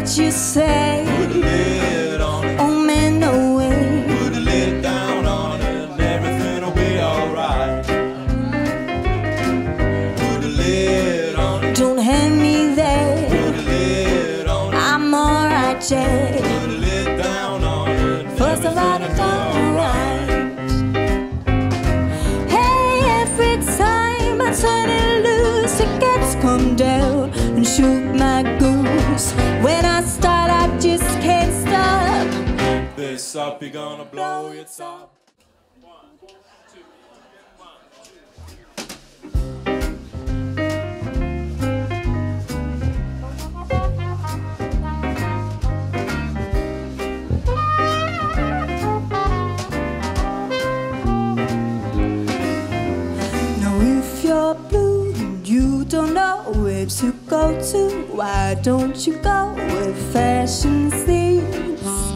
that you say? Put a lid on it. Oh man, no way. Put a lid down on it and everything will be alright. Put a lid on it. Don't hand me that. Put a lid on it. I'm alright, Jack. Put a lid down on it. First of all, It's up, you're gonna blow your top. to go to? Why don't you go with fashion seats?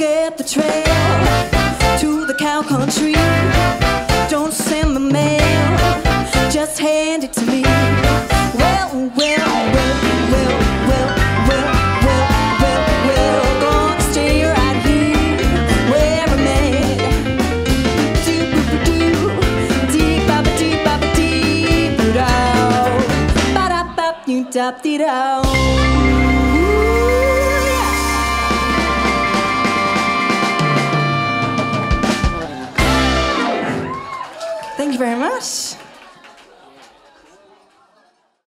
Forget the trail to the cow country. Don't send the mail, just hand it to me. Well, well, well, well, well, well, well, well, well, gonna stay right here where I'm at. Deep, doo, deep, baba, deep, baba, deep, da, ba da, ba, doo, da, dee, da. very much.